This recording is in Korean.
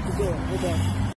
그거 보다